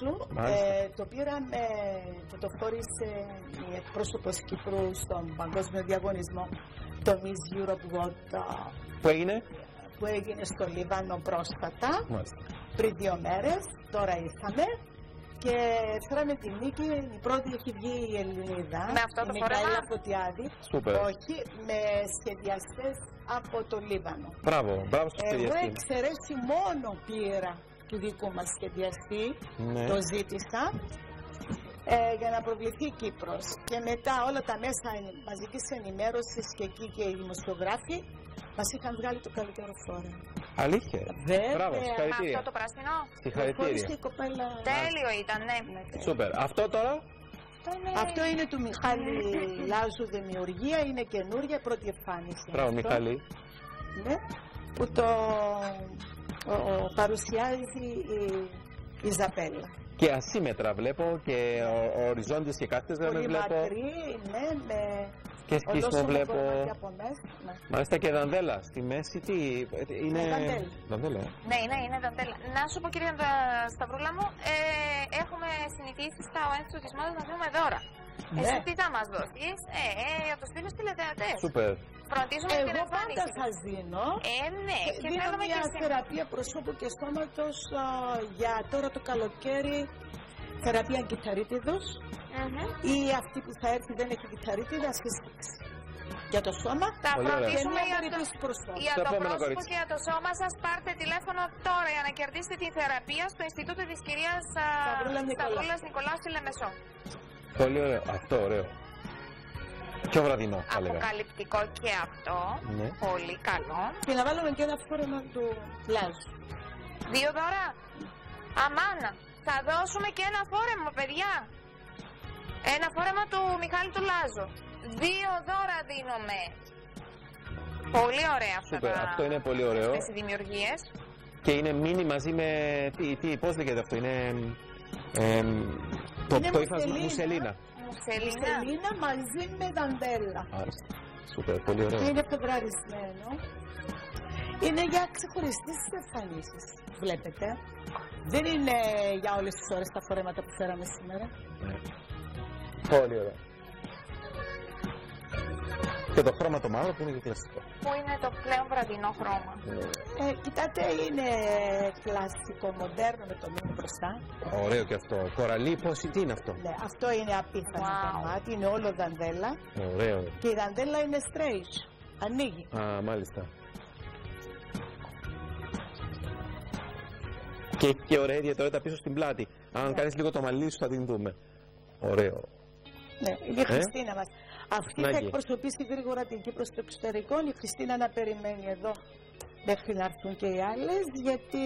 σου. Μάλιστα. Ε, το πήραμε, το το χώρισε η εκπρόσωπος Κύπρου στον παγκόσμιο διαγωνισμό το Miss Europe World ε, Που έγινε; που έγινε στο Λίβανο πρόσφατα, Μάλιστα. πριν δύο μέρες. Τώρα ήρθαμε και φέραμε τη νίκη. Η πρώτη έχει βγει η Ελληνίδα, Με αυτό το η Μικαέλα φόρεμα; Φωτιάδη. Σούπερ. Όχι, με σχεδιαστές από το Λίβανο. Μπράβο, μπράβο στο Εγώ σχεδιαστή. εξαιρέσει μόνο πήρα του δικού μας σχεδιαστή, Ναι. το ζήτησα, ε, για να προβληθεί η Κύπρος. Και μετά όλα τα μέσα μαζικής ενημέρωσης και εκεί και οι δημοσιογράφοι μας είχαν βγάλει το καλύτερο φόρο. Αλήθεια; Βέβαια. Μπράβο, Με αυτό συγχαρητήρια. το πράσινο. Χωρίς Συγχαρητήρια. και η κοπέλα... Τέλειο ήταν, ναι. Σούπερ. Αυτό τώρα; Αυτό είναι- Αυτό είναι του Μιχάλη Λάζου Δημιουργία, είναι καινούρια πρώτη εμφάνιση. Μπράβο, Αυτό. Μιχάλη. Ναι, που το ο, ο, παρουσιάζει η Ιζαπέλα. Και ασύμετρα βλέπω και ο- ο οριζόντιες και κάθετες γραμμές Πολύ βλέπω. μακρύ, ναι, με Και σκίσιμο ολόσωμο βλέπω. κομμάτι από μέσα. Ναι. Μάλιστα και δαντέλα. Στη μέση τι είναι. Ναι, δαντέλα. Δαντέλα. Ναι, ναι, είναι δαντέλα. Να σου πω, κυρία Σταυρούλα μου, ε, έχουμε συνηθίσει στα ONS του Μόδας να δίνουμε δώρα. Ναι. Εσύ τι θα μας δώσεις, ε, ε, για το στείλω τηλεθεατές. Σούπερ. Φροντίζουμε την Εγώ πάντα εμφάνιση. θα δίνω. Ε, ναι, και Δίνω θέλουμε μια και σε... θεραπεία προσώπου και στόματος α, για τώρα το καλοκαίρι θεραπεία κυταρίτιδος Μμμ. ή αυτή που θα έρθει δεν έχει κυταρίτιδα ας χρησιμοποιήσει. Για το σώμα Θα Πολύ ωραία. και φροντίσουμε μια για το, περίπτωση προσώπου. για Στο το επόμενο πρόσωπο κορίτσι. και για το σώμα σας. Πάρτε τηλέφωνο τώρα για να κερδίσετε τη θεραπεία στο Ινστιτούτο της κυρίας α, Σταυρούλας Νικολάου. Σταυρούλας Νικολάου στη Λεμεσό. Πολύ ωραίο. Αυτό ωραίο. Πιο βραδινό, θα λέγαμε. Αποκαλυπτικό και αυτό. Ναι. Πολύ καλό. Και να βάλουμε και ένα φόρεμα του Λάζου. Δύο δώρα. Αμάνα. Θα δώσουμε και ένα φόρεμα, παιδιά. Ένα φόρεμα του Μιχάλη του Λάζου. Δύο δώρα δίνουμε. Πολύ ωραία αυτά Σούπερ. τα... Αυτό είναι πολύ ωραίο. Αυτές οι δημιουργίες. Και είναι μίνι μαζί με. Τι, τι, πώς λέγεται αυτό, είναι. Εμ, το, Είναι το ύφασμα μουσελίνα. μουσελίνα. Μουσελίνα. Σελίνα μαζί με δαντέλα. Μάλιστα. Σούπερ, πολύ Και ωραίο. είναι φοδραρισμένο. Είναι για ξεχωριστές εμφανίσεις. Βλέπετε. Δεν είναι για όλες τις ώρες τα φορέματα που φέραμε σήμερα. Ναι. Πολύ ωραίο. Και το χρώμα το μαύρο που είναι και κλασικό. Που είναι το πλέον βραδινό χρώμα. Ε, κοιτάτε, είναι κλασικό, μοντέρνο με το μήνυμα μπροστά. Ωραίο και αυτό. Κοραλί, πώς, τι είναι αυτό; Ναι, αυτό είναι απίθανο Wow. κομμάτι, είναι όλο δαντέλα. Ωραίο. Και η δαντέλα είναι straight. Ανοίγει. Α, μάλιστα. Και έχει και ωραία ιδιαιτερότητα πίσω στην πλάτη. Αν Ναι. κάνεις λίγο το μαλλί σου θα την δούμε. Ωραίο. Ναι, είναι η Χριστίνα μας. Αυτή θα Νάκη. εκπροσωπήσει γρήγορα την Κύπρο στο εξωτερικό. Η Χριστίνα να περιμένει εδώ μέχρι να έρθουν και οι άλλες, γιατί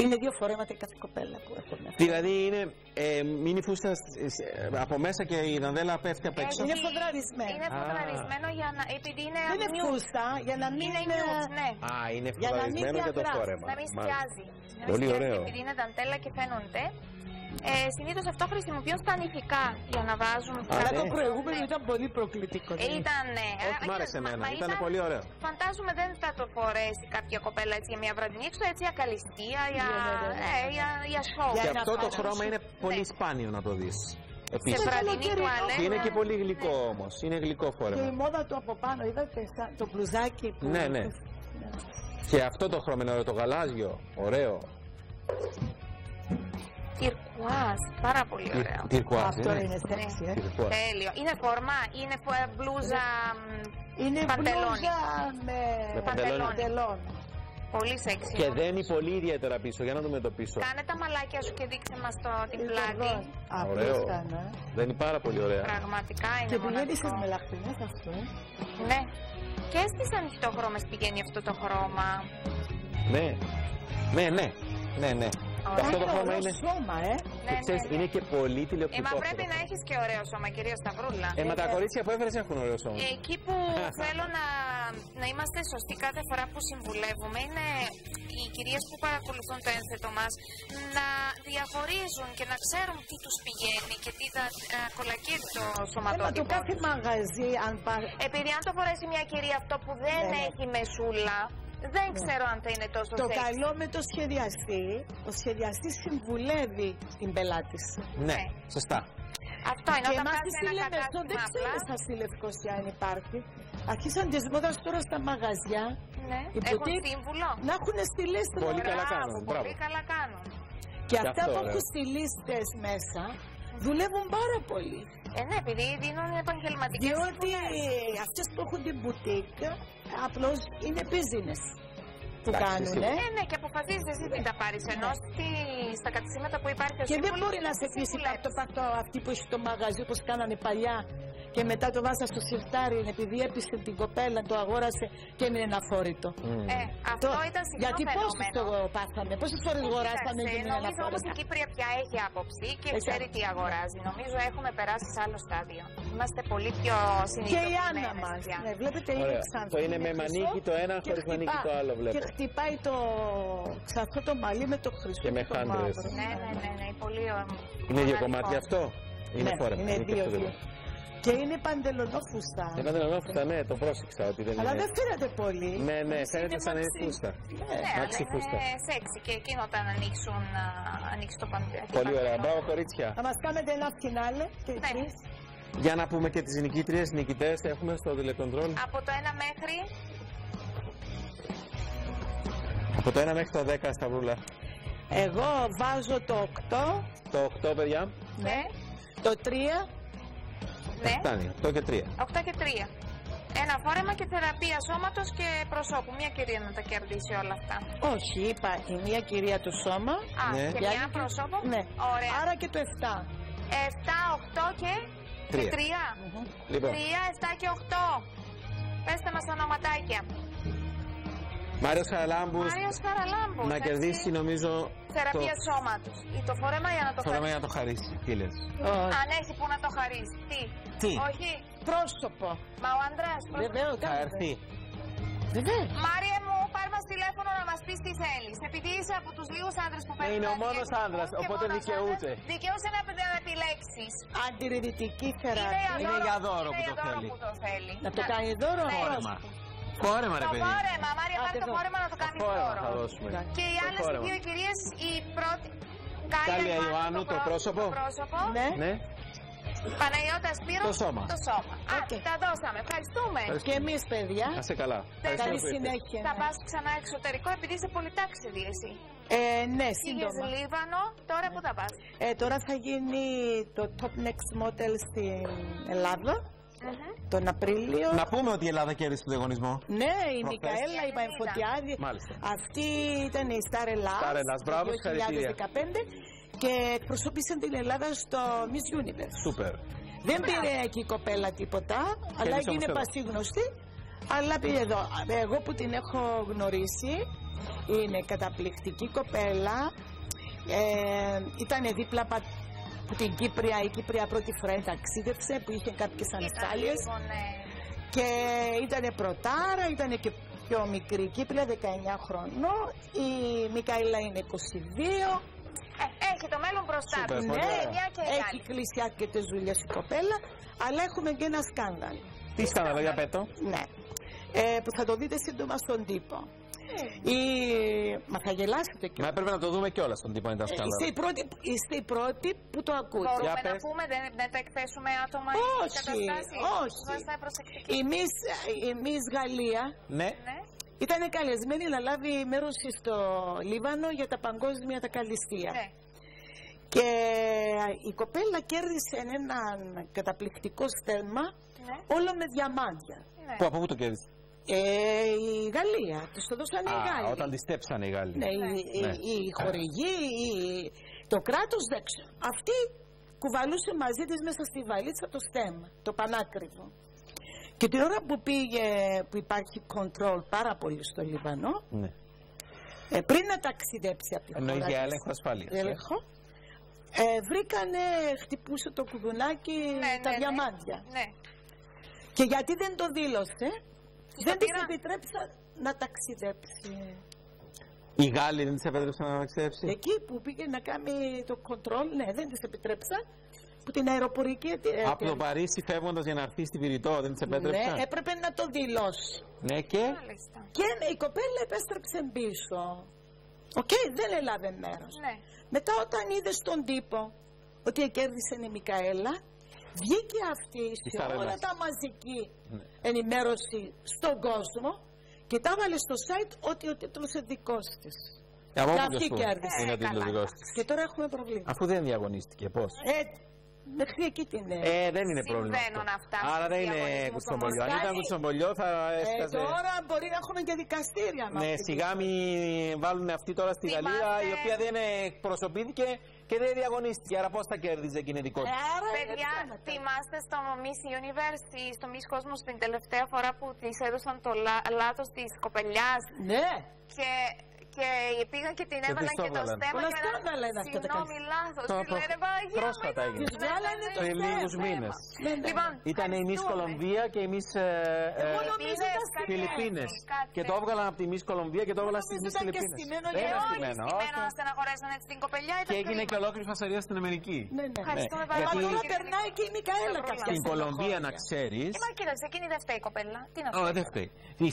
είναι δύο φορέματα η κάθε κοπέλα που έχουμε. Δηλαδή είναι ε, μίνι φούστα ε, ε, από μέσα και η δανδέλα πέφτει απ' έξω. Είναι Έχει- φοδραρισμένο. Είναι Α. φοδραρισμένο για να, επειδή είναι Δεν είναι nude. φούστα, για να μην Είναι είναι... nude, ναι. Α, είναι Για να μην φοβαρισμένο και το διαγράφει, φόρεμα. Να μην Μάλιστα. σκιάζει. Να μην Πολύ σκιάζει, ωραίο. Επειδή είναι δαντέλα και φαίνονται. Ε, Συνήθως αυτό χρησιμοποιούν στα νηφικά για να βάζουν. Α, Αλλά ναι. το προηγούμενο ήταν πολύ προκλητικό. Ε, Ήταν, ναι. Όχι, Ε, μ' άρεσε μα- εμένα. μα Ήταν πολύ ωραίο. Φαντάζομαι δεν θα το φορέσει κάποια κοπέλα έτσι για μια βραδινή έξω, έτσι για καλυστία, για, Ναι, ναι, ναι, ναι, ε, ναι. για, για show. Για Και ένα αυτό το φάσμα χρώμα σου. είναι πολύ Ναι. σπάνιο να το δεις. Σε Επίσης. βραδινή καλοκαίρι, τουαλέτα. Και είναι και πολύ γλυκό όμως. Είναι γλυκό Και φόρεμα. η μόδα του από πάνω, είδατε σαν το μπλουζάκι που... Ναι, ναι. Και αυτό το χρώμα είναι ωραίο, το γαλάζιο. Ωραίο. Τυρκουάζ, πάρα πολύ ωραίο. Τυρκουάζ, Αυτό είναι σεξι, ε. Τυρκουάζ. Τέλειο. Είναι φορμά, είναι φο- μπλούζα μ, Είναι Παντελόνι. μπλούζα με, Με παντελόνι. παντελόνι. πολύ σεξι. Και δένει πολύ ιδιαίτερα πίσω. Για να δούμε το πίσω. Κάνε τα μαλάκια σου και δείξε μας το, την Είναι πλάτη. εδώ. Ωραίο. Απίθανο, ε. Δένει πάρα πολύ ωραία. Πραγματικά είναι Και πηγαίνει στις μοναδικό. μελαχτινές αυτό, ε. Ναι. Και στις ανοιχτόχρωμες πηγαίνει αυτό το χρώμα. Ναι. Ναι, ναι. Ναι, ναι. Ωραία. Αυτό το Είναι χρώμα ωραίο είναι. σώμα, ε. Ναι, και ξέρεις, ναι, ναι. είναι και πολύ Ε, τηλεοπτικό. μα αυτό πρέπει το να χρώμα. έχεις και ωραίο σώμα, κυρία Σταυρούλα. Ε, μα τα κορίτσια που έφερες έχουν ωραίο σώμα. Εκεί που θέλω να, να είμαστε σωστοί κάθε φορά που συμβουλεύουμε είναι οι κυρίες που παρακολουθούν το ένθετο μας να διαχωρίζουν και να ξέρουν τι τους πηγαίνει και τι θα ε, κολακεύει το Ε, μα το σωματότυπο. κάθε μαγαζί, αν πάρει... Επειδή αν το φορέσει μια κυρία αυτό που δεν Ναι, ναι. έχει μεσούλα, Δεν ξέρω αν θα είναι τόσο Το sexy. καλό με το σχεδιαστή, ο σχεδιαστής συμβουλεύει την πελάτηση. Ναι, σωστά. Αυτό είναι Και όταν εμάς πας στη σε ένα Λεμεσό δεν κατάστημα ξέρω απλά. σαν στη Λευκοσία αν υπάρχει. Αρχίσαν τις μόδες τώρα στα μαγαζιά Ναι. Η Έχουν boutique- σύμβουλο. να έχουν στυλίστες. Πολύ καλά Μπράβο, κάνουν, μπράβο. Πολύ καλά κάνουν. Και Γι' αυτά αυτό, που ρε. έχουν στυλίστες μέσα δουλεύουν πάρα πολύ. Ε, ναι, επειδή δίνουν επαγγελματικές Διότι αυτές που έχουν την boutique απλώς είναι business που Εντάξει, κάνουν. σίγουρα. Ναι, ναι, και αποφασίζεις εσύ τι θα πάρεις. Ενώ στη- στα καταστήματα που υπάρχει ο Και δεν σύμβουλος, μπορεί να θα σε κλείσει συμβουλεύσει. το πακτό αυτή που έχει το μαγαζί όπως κάνανε παλιά και μετά το βάζα στο σιρτάρι επειδή έπεισε την κοπέλα, το αγόρασε και έμεινε αφόρητο. Μμ. Ε, αυτό Το- ήταν συχνό Γιατί πόσους φαινόμενο. το πάθαμε, πόσες φορές αγοράσαμε και Κοίταξε, έμεινε Νομίζω όμως αφόρητο. η Κύπρια πια έχει άποψη και Έχει ξέρει τι άποψη. αγοράζει. Νομίζω έχουμε περάσει σε άλλο στάδιο. Είμαστε πολύ πιο Και συνειδητοποιημένες η Άννα μας, πια. ναι, βλέπετε είναι Ωραία. ξανθή. Το είναι με χρυσό μανίκι το ένα, και χωρίς μανίκι χτυπά- το άλλο βλέπω. Και χτυπάει το ξανθό το μαλλί με το χρυσό Και με το χάντρες. μαύρο. Ναι, ναι, ναι, ναι, πολύ ωραίο. Είναι δύο μοναδικό. κομμάτια αυτό; Είναι Ναι, φόρεμα. είναι και δύο, αυτό δύο. δηλαδή. Και είναι παντελονό φούστα. Ε, παντελονόφουστα, ναι, το πρόσεξα ότι δεν Αλλά είναι. δεν φαίνεται πολύ. Ναι, ναι, Είναι φαίνεται σαν να είναι μαξί. φούστα. Ναι. Ναι, αλλά Μάξι φούστα. είναι σεξι και εκείνο όταν ανοίξουν, α, ανοίξει το παντελόνι. Πολύ ωραία. Μπράβο, κορίτσια. Θα μας κάνετε ένα φινάλε και Ναι. εσείς. Για να πούμε και τις νικήτριες, νικητές έχουμε στο τηλεκοντρόλ. Από το 1 μέχρι; Από το 1 μέχρι το 10 σταυρούλα. Εγώ βάζω το 8, Το 8, παιδιά. ναι, το 3, ναι, Φτάνει. 8 και 3. 8 και 3. Ένα φόρεμα και θεραπεία σώματος και προσώπου. Μια κυρία να τα κερδίσει όλα αυτά. όχι, είπα η μία κυρία το σώμα. Α, Ναι. και Η μια άλλη- προσώπου; Ναι. Ωραία. Άρα και το 7. 7, 8 και Τρία. 3. Λοιπόν, 3, 7 και 8. Πέστε μας τα ονοματάκια. Μάριος Χαραλάμπους Μάριος Χαραλάμπους. να έτσι. κερδίσει νομίζω Θεραπεία το σώματος. Ή το φόρεμα για να το φόρεμα χαρίσεις. για να το χαρίσεις. Τι λες. Αν έχει που να το χαρίσεις. Τι; Τι; Όχι. Πρόσωπο. Μα ο Ανδρέας. πρόσωπο. Βεβαίως, Θα έρθει. Βεβαίως. Μάριε μου, πάρ' μας τηλέφωνο να μας πεις τι θέλεις. Επειδή είσαι από τους λίγους άντρες που παίρνουν είναι ο να μόνος διεκδικούν άντρας, και οπότε μόνος δικαιούται. άντρας, Δικαιούσε να να επιλέξεις. Αντιρρητική Είναι θεραπεία. Είναι για δώρο είναι που για το θέλει. που το θέλει. Να το κάνει δώρο. Ναι. Φόρεμα. Φόρεμα, ρε Το παιδί. φόρεμα, Μάρια, πάρε Άντε το εδώ. φόρεμα να το κάνεις Φόρεμα θα δώρο. δώσουμε. Και οι Το άλλες οι φόρεμα. δύο κυρίες, η πρώτη... Κάλια Ιωάννου, το πρόσωπο. Το πρόσωπο. Ναι. Ναι. Παναγιώτα Σπύρος. Το σώμα. Το σώμα. Α, Οκ. τα δώσαμε. Ευχαριστούμε. Και εμείς παιδιά. Να σε καλά. Καλή Ευχαριστούμε που ήρθες. συνέχεια. Θα πας ξανά εξωτερικό επειδή είσαι πολύ τάξιδη εσύ. Ε, ναι, Πήγες σύντομα. Λίβανο, τώρα που θα πας; Ε, τώρα θα γίνει το Top Next Model στην Ελλάδα τον Απρίλιο. Να πούμε ότι η Ελλάδα κέρδισε τον διαγωνισμό. Ναι, η Προχθές. Μικαέλα, η Παϊφωτιάδη. Μάλιστα. Αυτή ήταν η Star Ελλάς. Star Ελλάς, μπράβο, το συγχαρητήρια. 2015 και εκπροσώπησε την Ελλάδα στο Miss Universe. Σούπερ. Δεν πήρε εκεί η κοπέλα τίποτα, αλλά όμως έγινε εδώ. πασίγνωστη. Αλλά πήρε εδώ. Εγώ που την έχω γνωρίσει, είναι καταπληκτική κοπέλα. Ε, ήταν δίπλα πα- που την Κύπρια, η Κύπρια πρώτη φορά ταξίδευσε, που είχε κάποιες ανασφάλειες Ήταν λίγο, ναι. και ήταν πρωτάρα, ήταν και πιο μικρή η Κύπρια, 19 χρονών. Η Μικαήλα είναι 22. Ε, έχει το μέλλον μπροστά Σούπερ, της. πολύ Ναι, ωραία. Μια και η έχει άλλη. κλείσει αρκετέ δουλειές η κοπέλα, αλλά έχουμε και ένα σκάνδαλο. Τι σκάνδαλο για πέτο. Ναι. Ε, που θα το δείτε σύντομα στον τύπο. Η... Μα θα γελάσετε και. Μα έπρεπε να το δούμε κιόλα στον τύπο αν ήταν Είστε οι, σκάνδαλο. πρώτοι, είστε οι πρώτοι που το ακούτε. Μπορούμε Για να πες. πούμε, δεν, δεν τα εκθέσουμε άτομα Όχι, ή καταστάσεις. όχι. Είμαστε προσεκτικοί. Η Miss, η Miss Γαλλία Ναι. Ναι. ήταν καλεσμένη να λάβει μέρος στο Λίβανο για τα παγκόσμια τα καλλιστεία. Ναι. Και η κοπέλα κέρδισε έναν καταπληκτικό στέρμα Ναι. όλο με διαμάντια. Ναι. Πού, από πού το κέρδισε; Ε, η Γαλλία, τους το δώσανε οι Α, Γάλλοι. όταν τη στέψανε οι Γάλλοι. Ναι, οι, Ναι. οι, οι χορηγοί, οι- το κράτος δεν ξέρω. Αυτή κουβαλούσε μαζί της μέσα στη βαλίτσα το στέμα, το πανάκριβο. Και την ώρα που πήγε, που υπάρχει control πάρα πολύ στο Λιβανό, Ναι. ε, πριν να ταξιδέψει από τη χώρα Εννοείς για της, έλεγχο ασφάλειας. ε; έλεγχο, ε, βρήκανε, χτυπούσε το κουδουνάκι Ναι, τα ναι, ναι. διαμάντια. Ναι. Και γιατί δεν το δήλωσε, δεν τα της πήραν. επιτρέψα να ταξιδέψει. Οι Γάλλοι δεν της επέτρεψαν να ταξιδέψει; Εκεί που πήγε να κάνει το control, ναι, δεν της επιτρέψα. που την αεροπορική εταιρεία. Από το Παρίσι φεύγοντας για να έρθει στη Βηρυτό, δεν της Ναι, επέτρεψαν. έπρεπε να το δηλώσει. Ναι, και; Μάλιστα. Και ναι, η κοπέλα επέστρεψε πίσω. Οκ, δεν έλαβε μέρος. Ναι. Μετά όταν είδε στον τύπο ότι κέρδισε η Μικαέλα, βγήκε αυτή σε Σαρέλα. όλα τα μαζική Ναι. ενημέρωση στον κόσμο και τα έβαλε στο site ότι ο τίτλος είναι δικός της. Ε, Από Και όποιος αυτή που κέρδισε. Είναι ο Ε, τίτλος καλά. δικός της. Και τώρα έχουμε προβλήματα. Αφού δεν διαγωνίστηκε, πώς; Ε, μέχρι εκεί την ε, Ε, δεν είναι πρόβλημα. Συμβαίνουν αυτό. αυτά Άρα στους δεν είναι διαγωνισμούς κουτσομπολιό. Αν όμως. ήταν Κάνει- κουτσομπολιό θα ε, έσκαζε. τώρα μπορεί να έχουμε και δικαστήρια. με Ναι, αυτή τη σιγά μην βάλουν αυτή τώρα στη Θυμάστε- Γαλλία η οποία δεν εκπροσωπήθηκε και δεν διαγωνίστηκε. Άρα πώς θα κέρδιζε και είναι δικό Ε, της. άρα είναι Παιδιά, ψέματα. θυμάστε στο Miss Universe, ή στο Miss Cosmos την τελευταία φορά που της έδωσαν το λά, λάθος της κοπελιάς Ναι, και, και πήγαν και την Και έβαλαν της το και το έβαλαν. στέμα Πολλά και σκάνδαλα είναι αυτά τα Συγγνώμη, λάθος. Το- Τη το- λένε Παναγία πρόσφατα μου, έγινε. ήταν- Τους βγάλανε το Πριν θέμα. λίγους μήνες. Ναι, ναι. Λοιπόν, Ήταν η Miss ευχαριστούμε. Κολομβία και η Miss ε, ε, Εγώ νομίζω Φιλιππίνες, ήταν κάτι Φιλιππίνες. έτσι, κάτι Και το έτσι. έβγαλαν από τη Miss Κολομβία και το έβγαλαν στη Νομίζω Miss ήταν και Φιλιππίνες. στημένο Δεν για είναι Όχι, στημένο, στημένο όχι. να στεναχωρέσουν έτσι την κοπελιά. ήταν Και έγινε κρίμα. και ολόκληρη φασαρία στην Αμερική. Ναι, ναι. Ευχαριστούμε Ναι, πάρα Μα γιατί- πολύ. τώρα κύριε περνάει και η Μικαέλα Στο κάποια Στην στενοχώρια. Κολομβία να ξέρει. Ε, μα κοίταξε, εκείνη δεν φταίει η κοπέλα. Τι να Ω, φταίει. δεν φταίει.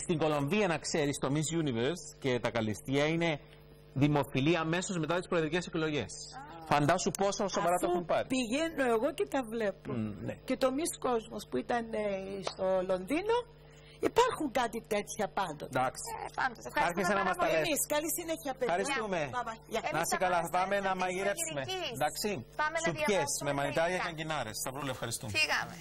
Στην Κολομβία να ξέρεις, το Miss Universe και τα καλλιστεία είναι δημοφιλή αμέσως μετά τις προεδρικές εκλογές. Φαντάσου πόσο σοβαρά το Αφού έχουν πάρει. πηγαίνω εγώ και τα βλέπω. Μ, ναι. Και το Miss Cosmos που ήταν ε, στο Λονδίνο, υπάρχουν κάτι τέτοια πάντοτε. Εντάξει. Ε, πάντως, Άρχισε ευχαριστούμε να πάρα μας τα πολύ. λες. Εμείς, καλή συνέχεια παιδιά. Ευχαριστούμε. Bye bye. Γεια. Εμείς Να σε θα καλά, πάμε στα πάμε να έθνη της μαγειρέψουμε. Κυριακής. Εντάξει. Πάμε να Σουπιές διαβάσουμε με μανιτάρια τα και αγκινάρες. Σταυρούλα, ευχαριστούμε. Φύγαμε.